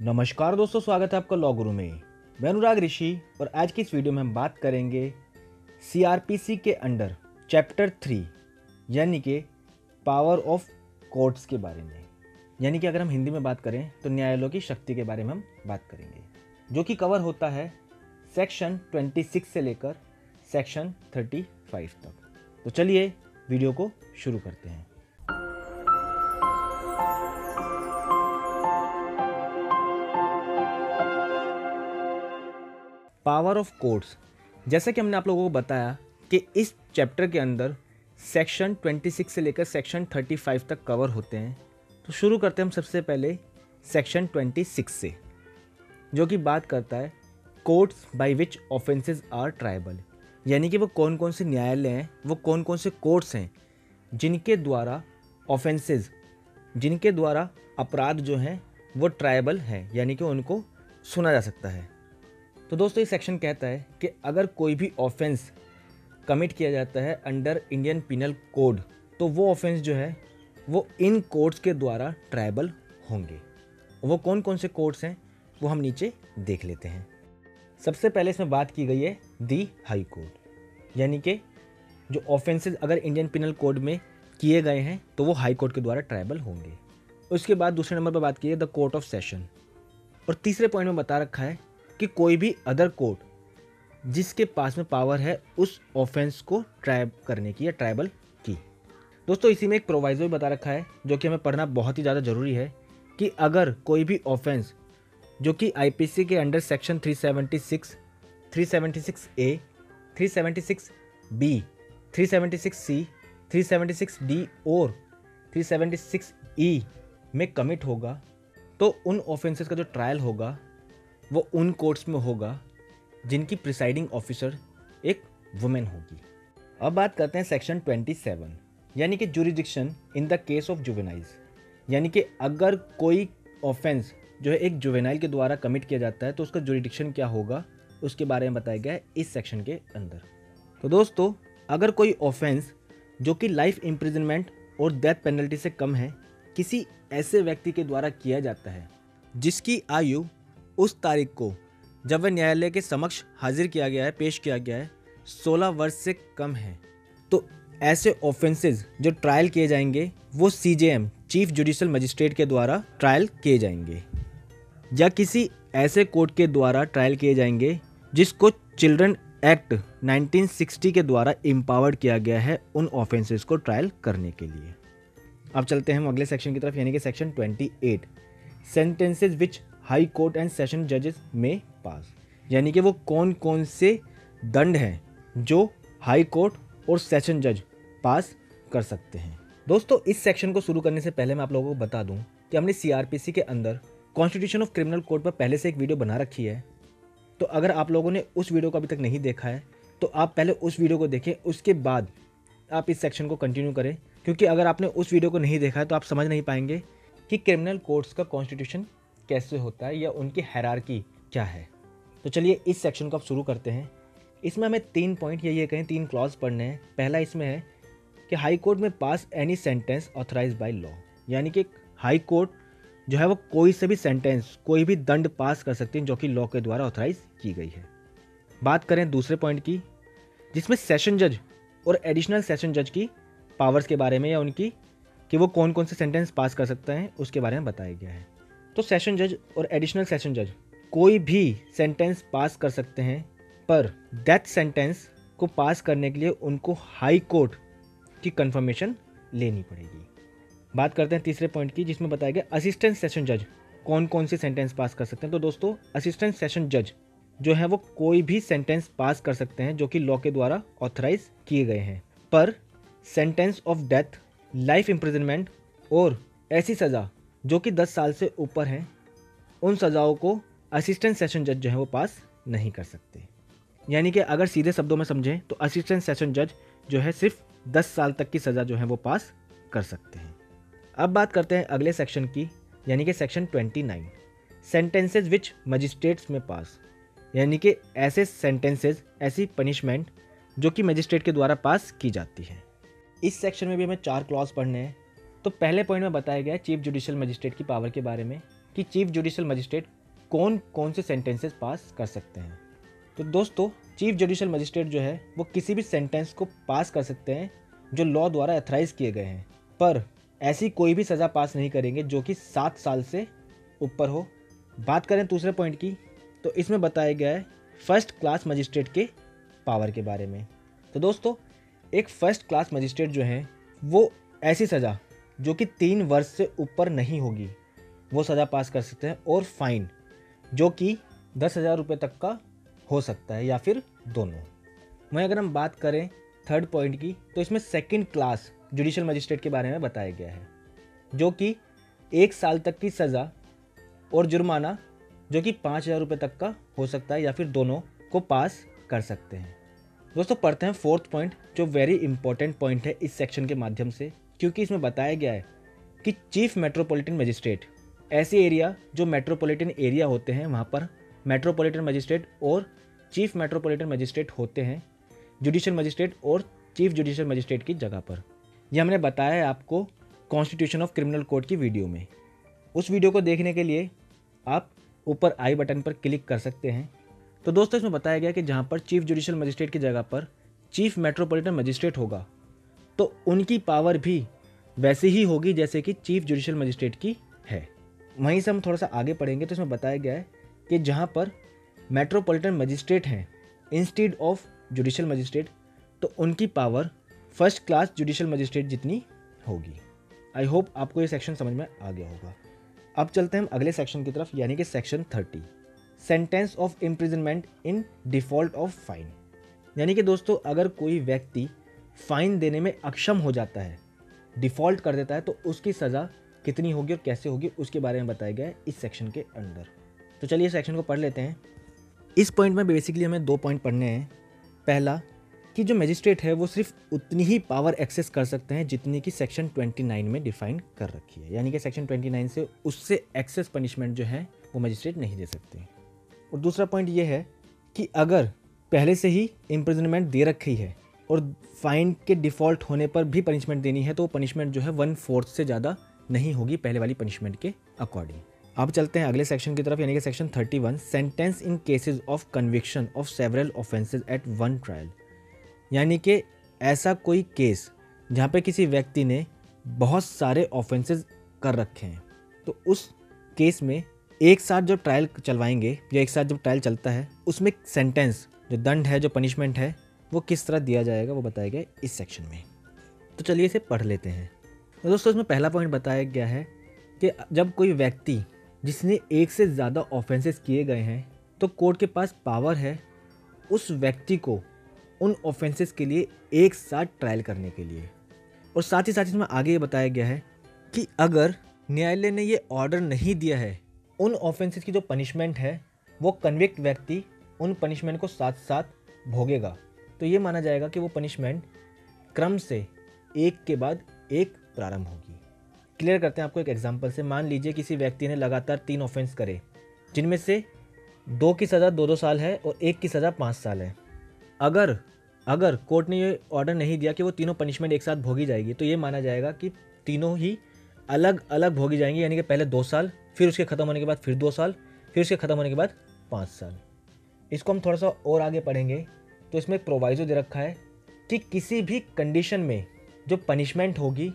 नमस्कार दोस्तों, स्वागत है आपका लॉ गुरु में। मैं अनुराग ऋषि और आज की इस वीडियो में हम बात करेंगे सीआरपीसी के अंडर चैप्टर थ्री, यानी कि पावर ऑफ़ कोर्ट्स के बारे में। यानी कि अगर हम हिंदी में बात करें तो न्यायालयों की शक्ति के बारे में हम बात करेंगे, जो कि कवर होता है सेक्शन 26 से लेकर सेक्शन 35 तक। तो चलिए वीडियो को शुरू करते हैं। पावर ऑफ़ कोर्ट्स जैसे कि हमने आप लोगों को बताया कि इस चैप्टर के अंदर सेक्शन 26 से लेकर सेक्शन 35 तक कवर होते हैं। तो शुरू करते हैं हम सबसे पहले सेक्शन 26 से, जो कि बात करता है courts by which offences are triable. यानी कि वो कौन कौन से न्यायालय हैं, वो कौन कौन से कोर्ट्स हैं, जिनके द्वारा ऑफेंसेस, जिनके द्वारा अपराध जो हैं, वो ट्राइबल हैं, यानी कि उनको सुना जा सकता है। तो दोस्तों ये सेक्शन कहता है कि अगर कोई भी ऑफेंस कमिट किया जाता है अंडर इंडियन पिनल कोड तो वो ऑफेंस जो है, वो इन कोर्ट्स के द्वारा ट्राइबल होंगे। वो कौन कौन से कोर्ट्स हैं, वो हम नीचे देख लेते हैं। सबसे पहले इसमें बात की गई है दी हाई कोर्ट यानी कि जो ऑफेंसेस अगर इंडियन पिनल कोड में किए गए हैं तो वो हाई कोर्ट के द्वारा ट्राइबल होंगे। उसके बाद दूसरे नंबर पर बात की है द कोर्ट ऑफ़ सेशन और तीसरे पॉइंट में बता रखा है कि कोई भी अदर कोर्ट जिसके पास में पावर है उस ऑफेंस को ट्राइब करने की या ट्राइबल की। दोस्तों इसी में एक प्रोवाइजो भी बता रखा है जो कि हमें पढ़ना बहुत ही ज़्यादा ज़रूरी है कि अगर कोई भी ऑफेंस जो कि आईपीसी के under section 376, 376 A 376 B 376 C 376 D और 376 ई e में कमिट होगा तो उन ऑफेंसेस का जो ट्रायल होगा वो उन कोर्ट्स में होगा जिनकी प्रिसाइडिंग ऑफिसर एक वुमेन होगी। अब बात करते हैं सेक्शन 27 यानी कि jurisdiction in the case of juveniles यानी कि अगर कोई ऑफेंस जो है एक जुवेनाइल के द्वारा कमिट किया जाता है तो उसका जुरिडिक्शन क्या होगा? उसके बारे में बताया गया है इस सेक्शन के अंदर। तो दोस्तों, अगर कोई ऑफेंस जो कि लाइफ इम्प्रिजनमेंट और डेथ पेनल्टी से कम है, किसी ऐसे व्यक्ति के द्वारा किया जाता है, जिसकी आयु उस तारीख को, जब वह न्यायालय के समक्ष हाजिर किया गया है, पेश किया गया है 16 वर्ष से कम है। तो ऐसे ऑफेंसेस जो ट्रायल किए जाएँगे, वो सी चीफ जुडिशल मजिस्ट्रेट के द्वारा ट्रायल किए जाएँगे। या किसी ऐसे कोर्ट के द्वारा ट्रायल किए जाएँगे, जिसको चिल्ड्रन एक्ट 1960 के द्वारा एम्पावर्ड किया गया है उन ऑफेंसेस को ट्रायल करने के लिए। अब चलते हैं हम अगले सेक्शन की तरफ़, यानी कि section 28 sentences which high court and session जजेस में पास। यानी कि वो कौन कौन से दंड हैं जो हाई कोर्ट और सेशन जज पास कर सकते हैं। दोस्तों, इस सेक्शन को शुरू करने से पहले मैं आप लोगों को बता दूँ कि हमने सीआरपीसी के अंदर कॉन्स्टिट्यूशन ऑफ़ क्रिमिनल कोड पर पहले से एक वीडियो बना रखी है। तो अगर आप लोगों ने उस वीडियो को अभी तक नहीं देखा है तो आप पहले उस वीडियो को देखें, उसके बाद आप इस सेक्शन को कंटिन्यू करें। क्योंकि अगर आपने उस वीडियो को नहीं देखा है तो आप समझ नहीं पाएँगे कि क्रिमिनल कोर्ट्स का कॉन्स्टिट्यूशन कैसे होता है या उनकी हैरारकी क्या है? तो चलिए इस सेक्शन को आप शुरू करते हैं। इसमें हमें तीन पॉइंट या ये कहें तीन क्लॉज पढ़ने हैं। पहला इसमें है कि हाई कोर्ट में pass any sentence authorised by law यानी कि हाई कोर्ट जो है वो कोई से भी सेंटेंस कोई भी दंड पास कर सकती है जो कि लॉ के द्वारा ऑथराइज की गई है। बात करें दूसरे पॉइंट की, जिसमें सेशन जज और एडिशनल सेशन जज की पावर्स के बारे में या उनकी कि वो कौन कौन से सेंटेंस पास कर सकते हैं, उसके बारे में बताया गया है। तो सेशन जज और एडिशनल सेशन जज कोई भी सेंटेंस पास कर सकते हैं, पर डेथ सेंटेंस को पास करने के लिए उनको हाई कोर्ट की कंफर्मेशन लेनी पड़ेगी। बात करते हैं तीसरे पॉइंट की, जिसमें बताया गया असिस्टेंट सेशन जज कौन कौन से सेंटेंस पास कर सकते हैं। तो दोस्तों असिस्टेंट सेशन जज जो है वो कोई भी सेंटेंस पास कर सकते हैं जो कि लॉ के द्वारा ऑथराइज किए गए हैं। पर sentence of death life imprisonment और ऐसी सज़ा जो कि 10 साल से ऊपर हैं, उन सज़ाओं को असिस्टेंट सेशन जज जो है वो पास नहीं कर सकते। यानी कि अगर सीधे शब्दों में समझें तो असिस्टेंट सेशन जज जो है सिर्फ़ 10 साल तक की सज़ा जो है वो पास कर सकते हैं। अब बात करते हैं अगले सेक्शन की, यानी कि सेक्शन 29 सेंटेंसेज विच मजिस्ट्रेट्स में पास। यानी कि ऐसे सेंटेंसेज ऐसी पनिशमेंट जो कि मजिस्ट्रेट के द्वारा पास की जाती है। इस सेक्शन में भी हमें चार क्लॉज पढ़ने हैं। तो पहले पॉइंट में बताया गया चीफ जुडिशियल मजिस्ट्रेट की पावर के बारे में कि चीफ जुडिशियल मजिस्ट्रेट कौन कौन से सेंटेंसेस पास कर सकते हैं। तो दोस्तों चीफ जुडिशल मजिस्ट्रेट जो है, वो किसी भी सेंटेंस को पास कर सकते हैं जो लॉ द्वारा एथराइज किए गए हैं। पर ऐसी कोई भी सज़ा पास नहीं करेंगे जो कि सात साल से ऊपर हो। बात करें दूसरे पॉइंट की तो इसमें बताया गया है फ़र्स्ट क्लास मजिस्ट्रेट के पावर के बारे में। तो दोस्तों, एक फ़र्स्ट क्लास मजिस्ट्रेट जो हैं, वो ऐसी सज़ा जो कि तीन वर्ष से ऊपर नहीं होगी, वो सज़ा पास कर सकते हैं और फाइन जो कि दस हज़ार रुपये तक का हो सकता है या फिर दोनों। वहीं अगर हम बात करें थर्ड पॉइंट की तो इसमें सेकंड क्लास जुडिशल मजिस्ट्रेट के बारे में बताया गया है, जो कि एक साल तक की सज़ा और जुर्माना, जो कि पाँच हज़ार रुपये तक का हो सकता है या फिर दोनों को पास कर सकते हैं। दोस्तों, पढ़ते हैं फोर्थ पॉइंट जो वेरी इंपॉर्टेंट पॉइंट है इस सेक्शन के माध्यम से। क्योंकि इसमें बताया गया है कि चीफ मेट्रोपॉलिटन मजिस्ट्रेट, ऐसे एरिया जो मेट्रोपॉलिटन एरिया होते हैं, वहाँ पर मेट्रोपॉलिटन मजिस्ट्रेट और चीफ मेट्रोपॉलिटन मजिस्ट्रेट होते हैं जुडिशल मजिस्ट्रेट और चीफ जुडिशल मजिस्ट्रेट की जगह पर। यह हमने बताया है आपको कॉन्स्टिट्यूशन ऑफ़ क्रिमिनल कोड की वीडियो में। उस वीडियो को देखने के लिए आप ऊपर आई बटन पर क्लिक कर सकते हैं। तो दोस्तों, इसमें बताया गया कि जहाँ पर चीफ जुडिशल मजिस्ट्रेट की जगह पर चीफ मेट्रोपॉलिटन मजिस्ट्रेट होगा तो उनकी पावर भी वैसी ही होगी जैसे कि चीफ जुडिशल मजिस्ट्रेट की है। वहीं से हम थोड़ा सा आगे पढ़ेंगे तो इसमें बताया गया है कि जहाँ पर मेट्रोपॉलिटन मजिस्ट्रेट हैं इंस्टीड ऑफ़ जुडिशल मजिस्ट्रेट तो उनकी power first class judicial magistrate जितनी होगी। आई होप आपको ये सेक्शन समझ में आ गया होगा। अब चलते हैं हम अगले सेक्शन की तरफ़, यानी कि section thirty sentence of imprisonment in default of fine यानी कि दोस्तों, अगर कोई व्यक्ति फाइन देने में अक्षम हो जाता है। डिफ़ॉल्ट कर देता है तो उसकी सज़ा कितनी होगी और कैसे होगी उसके बारे में बताया गया है इस सेक्शन के अंदर। तो चलिए सेक्शन को पढ़ लेते हैं। इस पॉइंट में बेसिकली हमें दो पॉइंट पढ़ने हैं। पहला, कि जो मजिस्ट्रेट है वो सिर्फ़ उतनी ही पावर एक्सेस कर सकते हैं जितनी कि सेक्शन 29 में डिफाइन कर रखी है। यानी कि सेक्शन 29 से उससे एक्सेस पनिशमेंट जो है वो मजिस्ट्रेट नहीं दे सकते। और दूसरा पॉइंट ये है कि अगर पहले से ही इम्प्रिजनमेंट दे रखी है और फाइन के डिफ़ॉल्ट होने पर भी पनिशमेंट देनी है तो पनिशमेंट जो है वन फोर्थ से ज़्यादा नहीं होगी पहले वाली पनिशमेंट के अकॉर्डिंग अब चलते हैं अगले सेक्शन की तरफ़, यानी कि section 31 sentence in cases of conviction of several offences at one trial यानी कि ऐसा कोई केस जहाँ पे किसी व्यक्ति ने बहुत सारे ऑफेंसेस कर रखे हैं तो उस केस में एक साथ जो ट्रायल चलवाएँगे, या एक साथ जब ट्रायल चलता है, उसमें सेंटेंस जो दंड है, जो पनिशमेंट है वो किस तरह दिया जाएगा वो बताया गया इस सेक्शन में। तो चलिए इसे पढ़ लेते हैं। तो दोस्तों, इसमें पहला पॉइंट बताया गया है कि जब कोई व्यक्ति जिसने एक से ज़्यादा ऑफेंसेस किए गए हैं तो कोर्ट के पास पावर है उस व्यक्ति को उन ऑफेंसेस के लिए एक साथ ट्रायल करने के लिए। और साथ ही साथ इसमें आगे ये बताया गया है कि अगर न्यायालय ने ये ऑर्डर नहीं दिया है, उन ऑफेंसेस की जो पनिशमेंट है, वो कन्विक्ट व्यक्ति उन पनिशमेंट को साथ साथ भोगेगा। तो ये माना जाएगा कि वो पनिशमेंट क्रम से एक के बाद एक प्रारंभ होगी। क्लियर करते हैं आपको एक एग्ज़ाम्पल से। मान लीजिए किसी व्यक्ति ने लगातार तीन ऑफेंस करे, जिनमें से दो की सज़ा दो दो साल है और एक की सज़ा पाँच साल है। अगर अगर कोर्ट ने ये ऑर्डर नहीं दिया कि वो तीनों पनिशमेंट एक साथ भोगी जाएगी तो ये माना जाएगा कि तीनों ही अलग अलग भोगी जाएँगी, यानी कि पहले दो साल, फिर उसके ख़त्म होने के बाद फिर दो साल, फिर उसके ख़त्म होने के बाद पाँच साल। इसको हम थोड़ा सा और आगे पढ़ेंगे। तो इसमें प्रोवाइजो दे रखा है कि किसी भी कंडीशन में जो पनिशमेंट होगी,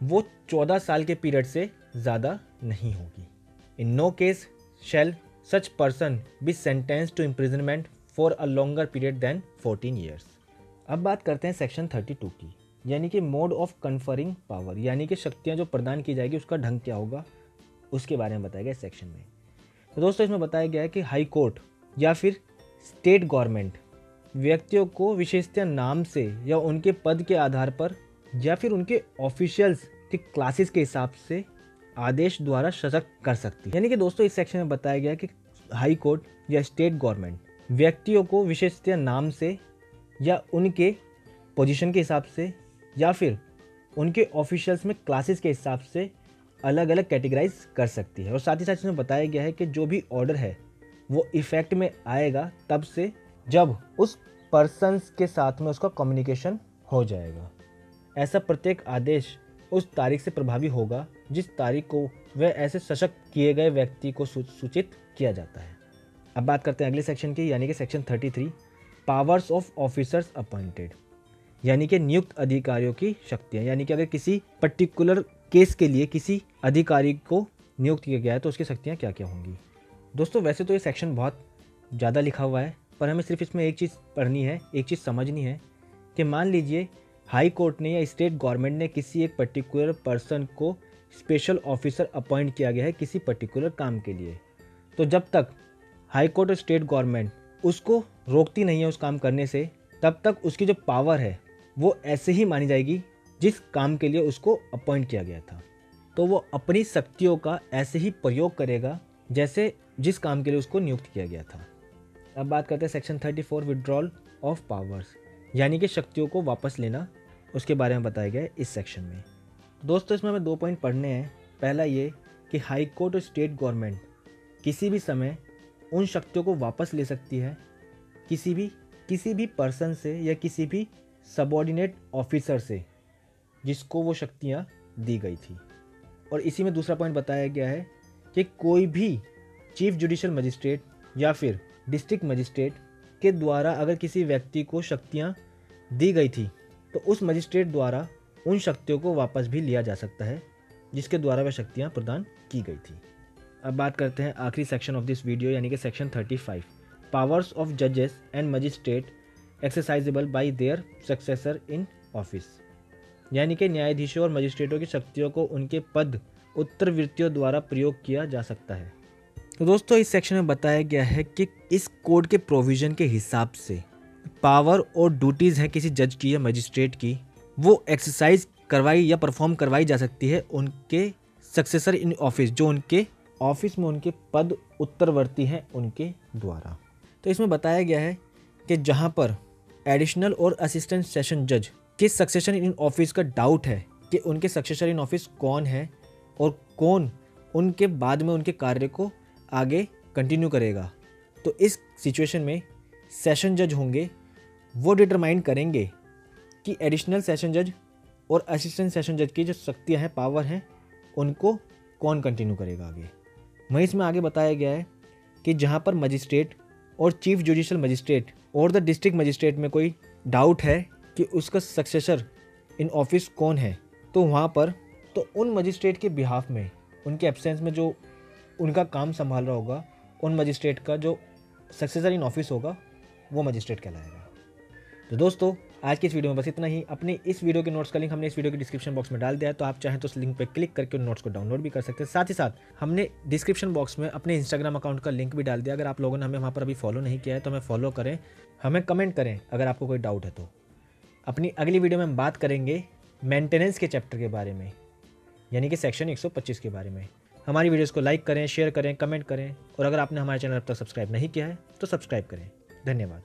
वो चौदह साल के पीरियड से ज़्यादा नहीं होगी। In no case shall such person be sentence to imprisonment for a longer period than fourteen years अब बात करते हैं सेक्शन थर्टी टू की, यानी कि मोड ऑफ़ कन्फरिंग पावर यानी कि शक्तियाँ जो प्रदान की जाएगी, उसका ढंग क्या होगा? उसके बारे में बताया गया सेक्शन में। तो दोस्तों, इसमें बताया गया है कि हाई कोर्ट या फिर स्टेट गवर्नमेंट व्यक्तियों को विशेषतः नाम से या उनके पद के आधार पर या फिर उनके ऑफिशियल्स के क्लासेस के हिसाब से आदेश द्वारा सशक्त कर सकती है। यानी कि दोस्तों, इस सेक्शन में बताया गया कि हाई कोर्ट या स्टेट गवर्नमेंट व्यक्तियों को विशेषतः नाम से या उनके पोजीशन के हिसाब से या फिर उनके ऑफिशियल्स में क्लासेस के हिसाब से अलग अलग कैटेगराइज कर सकती है। और साथ ही साथ इसमें बताया गया है कि जो भी ऑर्डर है, वो इफ़ेक्ट में आएगा, तब से जब उस पर्सनस के साथ में उसका कम्युनिकेशन हो जाएगा। ऐसा प्रत्येक आदेश उस तारीख से प्रभावी होगा, जिस तारीख को वह ऐसे सशक्त किए गए व्यक्ति को सूचित किया जाता है। अब बात करते हैं अगले सेक्शन की, यानी कि section 33 powers of officers appointed यानी कि नियुक्त अधिकारियों की शक्तियाँ। यानी कि अगर किसी पर्टिकुलर केस के लिए किसी अधिकारी को नियुक्त किया गया है तो उसकी शक्तियाँ क्या क्या होंगी? दोस्तों, वैसे तो ये सेक्शन बहुत ज़्यादा लिखा हुआ है। पर हमें सिर्फ़ इसमें एक चीज़ पढ़नी है, एक चीज़ समझनी है कि मान लीजिए हाई कोर्ट ने या स्टेट गवर्नमेंट ने किसी एक पर्टिकुलर पर्सन को स्पेशल ऑफिसर अपॉइंट किया गया है किसी पर्टिकुलर काम के लिए। तो जब तक हाई कोर्ट और स्टेट गवर्नमेंट उसको रोकती नहीं है उस काम करने से, तब तक उसकी जो पावर है, वो ऐसे ही मानी जाएगी जिस काम के लिए उसको अपॉइंट किया गया था। तो वो अपनी शक्तियों का ऐसे ही प्रयोग करेगा जैसे जिस काम के लिए उसको नियुक्त किया गया था। अब बात करते हैं section thirty four withdrawal of powers यानी कि शक्तियों को वापस लेना, उसके बारे में बताया गया है इस सेक्शन में। दोस्तों, इसमें हमें दो पॉइंट पढ़ने हैं। पहला ये कि हाई कोर्ट और स्टेट गवर्नमेंट किसी भी समय उन शक्तियों को वापस ले सकती है, किसी भी किसी भी पर्सन से या किसी भी सबॉर्डिनेट ऑफिसर से जिसको वो शक्तियाँ दी गई थी। और इसी में दूसरा पॉइंट बताया गया है कि कोई भी चीफ जुडिशल मजिस्ट्रेट या फिर डिस्ट्रिक्ट मजिस्ट्रेट के द्वारा अगर किसी व्यक्ति को शक्तियाँ दी गई थी तो उस मजिस्ट्रेट द्वारा उन शक्तियों को वापस भी लिया जा सकता है, जिसके द्वारा वह शक्तियाँ प्रदान की गई थी। अब बात करते हैं आखिरी सेक्शन ऑफ़ दिस वीडियो यानी कि सेक्शन 35 पावर्स ऑफ़ जजेस and magistrate exercisable by their successor in office यानी कि न्यायाधीशों और मजिस्ट्रेटों की शक्तियों को उनके पद उत्तरवृत्तियों द्वारा प्रयोग किया जा सकता है। तो दोस्तों, इस सेक्शन में बताया गया है कि इस कोड के प्रोविज़न के हिसाब से पावर और ड्यूटीज़ हैं किसी जज की या मजिस्ट्रेट की, वो एक्सरसाइज करवाई या परफॉर्म करवाई जा सकती है उनके सक्सेसर इन ऑफ़िस जो उनके ऑफ़िस में उनके पद उत्तरवर्ती हैं उनके द्वारा। तो इसमें बताया गया है कि जहाँ पर एडिशनल और असिस्टेंट सेशन जज के सक्सेशन इन ऑफ़िस का डाउट है कि उनके सक्सेसर इन ऑफ़िस कौन है और कौन उनके बाद में उनके कार्य को आगे कंटिन्यू करेगा। तो इस सिचुएशन में सेशन जज होंगे। वो डिटरमाइन करेंगे कि एडिशनल सेशन जज और असिस्टेंट सेशन जज की जो शक्तियाँ हैं पावर हैं, उनको कौन कंटिन्यू करेगा आगे? वहीं इसमें आगे बताया गया है कि जहाँ पर मजिस्ट्रेट और चीफ जुडिशल मजिस्ट्रेट और द डिस्ट्रिक्ट मजिस्ट्रेट में कोई डाउट है कि उसका सक्सेसर इन ऑफ़िस कौन है तो वहाँ पर तो उन मजिस्ट्रेट के बिहाफ में, उनके एब्सेंस में जो उनका काम संभाल रहा होगा, उन मजिस्ट्रेट का जो सक्सेसर इन ऑफ़िस होगा, वो मजिस्ट्रेट कहलाएगा। तो दोस्तों, आज की इस वीडियो में बस इतना ही। अपने इस वीडियो के नोट्स का लिंक हमने इस वीडियो के डिस्क्रिप्शन बॉक्स में डाल दिया है तो आप चाहें तो उस लिंक पर क्लिक करके उन नोट्स को डाउनलोड भी कर सकते हैं। साथ ही साथ, हमने डिस्क्रिप्शन बॉक्स में अपने इंस्टाग्राम अकाउंट का लिंक भी डाल दिया। अगर आप लोगों ने हमें वहाँ पर अभी फॉलो नहीं किया है तो हमें फॉलो करें, हमें कमेंट करें, अगर आपको कोई डाउट है तो। अपनी अगली वीडियो में हम बात करेंगे मेंटेनेंस के चैप्टर के बारे में, यानी कि सेक्शन 125 के बारे में। हमारी वीडियोस को लाइक करें, शेयर करें, कमेंट करें। और अगर आपने हमारे चैनल अब तक सब्सक्राइब नहीं किया है तो सब्सक्राइब करें। धन्यवाद।